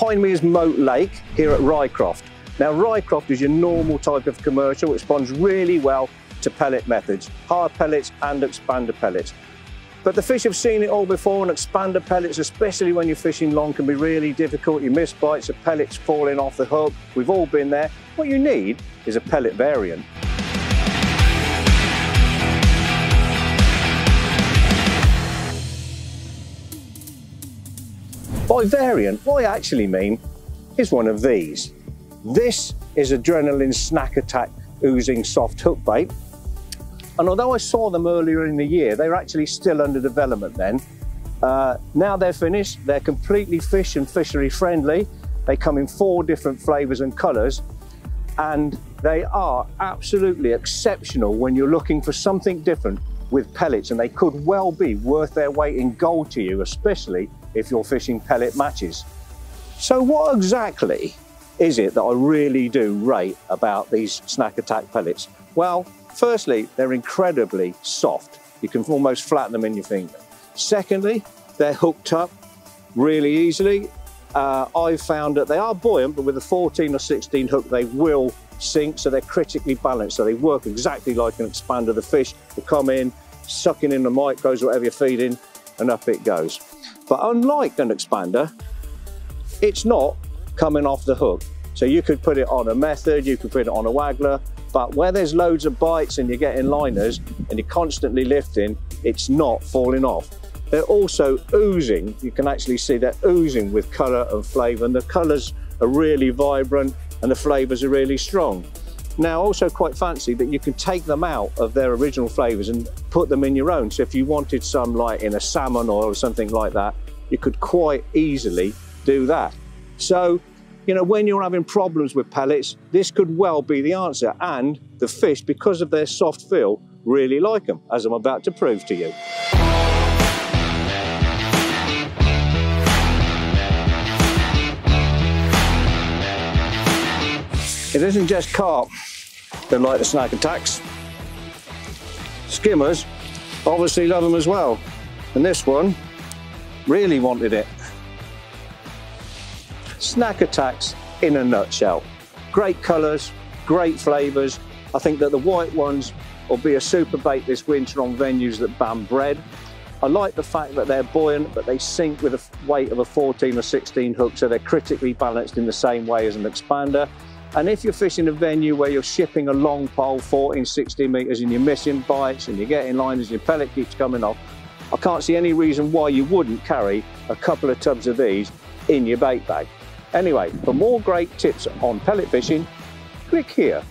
Behind me is Moat Lake here at Rycroft. Now Rycroft is your normal type of commercial. It responds really well to pellet methods, hard pellets and expander pellets. But the fish have seen it all before and expander pellets, especially when you're fishing long, can be really difficult. You miss bites, the pellets falling off the hook. We've all been there. What you need is a pellet variant. By variant, what I actually mean is one of these. This is Adrenaline Snack Attack oozing soft hook bait. And although I saw them earlier in the year, they were actually still under development then. Uh, now they're finished, they're completely fish and fishery friendly. They come in four different flavors and colors, and they are absolutely exceptional when you're looking for something different with pellets, and they could well be worth their weight in gold to you, especially if you're fishing pellet matches. So what exactly is it that I really do rate about these snack attack pellets? Well, Firstly, they're incredibly soft. You can almost flatten them in your finger. Secondly, they're hooked up really easily. Uh, I've found that they are buoyant, but with a 14 or 16 hook, they will sink, so they're critically balanced. So they work exactly like an expander. The fish will come in, sucking in the micros, whatever you're feeding, and up it goes. But unlike an expander, it's not coming off the hook. So you could put it on a method, you could put it on a waggler, but where there's loads of bites and you're getting liners and you're constantly lifting, it's not falling off. They're also oozing. You can actually see they're oozing with colour and flavour and the colours are really vibrant and the flavours are really strong. Now also quite fancy that you can take them out of their original flavours and put them in your own. So if you wanted some like in a salmon oil or something like that, you could quite easily do that. So you know, when you're having problems with pellets, this could well be the answer. And the fish, because of their soft feel, really like them, as I'm about to prove to you. It isn't just carp that like the snack attacks. Skimmers obviously love them as well. And this one really wanted it. Snack Attacks in a nutshell. Great colours, great flavours. I think that the white ones will be a super bait this winter on venues that ban bread. I like the fact that they're buoyant, but they sink with a weight of a 14 or 16 hook, so they're critically balanced in the same way as an expander. And if you're fishing a venue where you're shipping a long pole, 14, 16 metres, and you're missing bites and you're getting liners and your pellet keeps coming off, I can't see any reason why you wouldn't carry a couple of tubs of these in your bait bag. Anyway, for more great tips on pellet fishing, click here